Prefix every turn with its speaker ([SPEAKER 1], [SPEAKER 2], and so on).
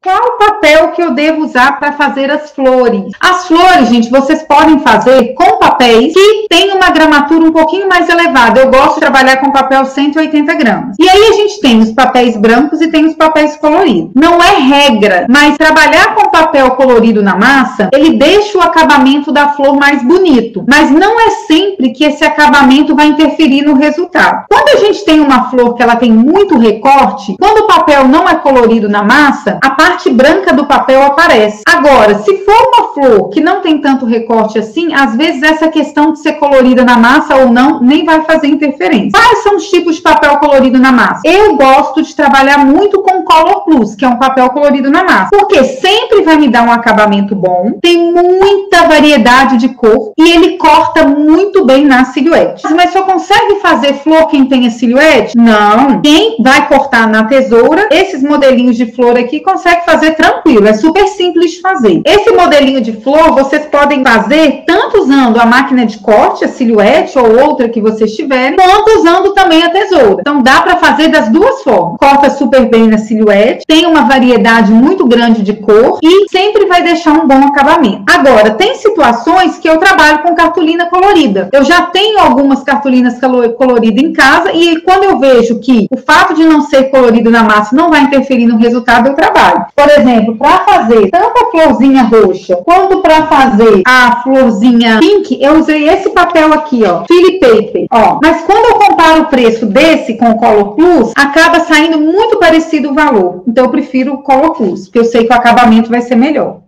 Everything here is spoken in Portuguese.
[SPEAKER 1] Qual papel que eu devo usar para fazer as flores? As flores, gente, vocês podem fazer com papéis que tem uma gramatura um pouquinho mais elevada. Eu gosto de trabalhar com papel 180 gramas. E aí a gente tem os papéis brancos e tem os papéis coloridos. Não é regra, mas trabalhar com papel colorido na massa, ele deixa o acabamento da flor mais bonito. Mas não é sempre que esse acabamento vai interferir no resultado. Quando a gente tem uma flor que ela tem muito recorte, quando o papel não é colorido na massa, a parte branca do papel aparece. Agora, se for uma flor que não tem tanto recorte assim, às vezes essa questão de ser colorida na massa ou não nem vai fazer interferência. Quais são os tipos de papel colorido na massa? Eu gosto de trabalhar muito com Color Plus, que é um papel colorido na massa, porque sempre vai me dar um acabamento bom, tem muita variedade de cor e ele corta muito bem na silhuete. Mas só consegue fazer flor quem tem a silhuete? Não. Quem vai cortar na tesoura, esses modelinhos de flor aqui consegue fazer tranquilo, é super simples de fazer. Esse modelinho de flor vocês podem fazer tanto usando a máquina de corte, a silhuete ou outra que vocês tiverem, quanto usando também a tesoura. Então dá para fazer das duas formas. Corta super bem na silhuete, tem uma variedade muito grande de cor e sempre vai deixar um bom acabamento. Agora, tem situações que eu trabalho com cartolina colorida. Eu já tenho algumas cartolinas coloridas em casa e quando eu vejo que o fato de não ser colorido na massa não vai interferir no resultado, eu trabalho. Por exemplo, para fazer tanto a florzinha roxa quanto para fazer a florzinha pink, eu usei esse papel aqui, ó, Philip Paper, ó. Mas quando eu comparo o preço desse com Color Plus, acaba saindo muito parecido o valor. Então eu prefiro o Color Plus, porque eu sei que o acabamento vai ser melhor.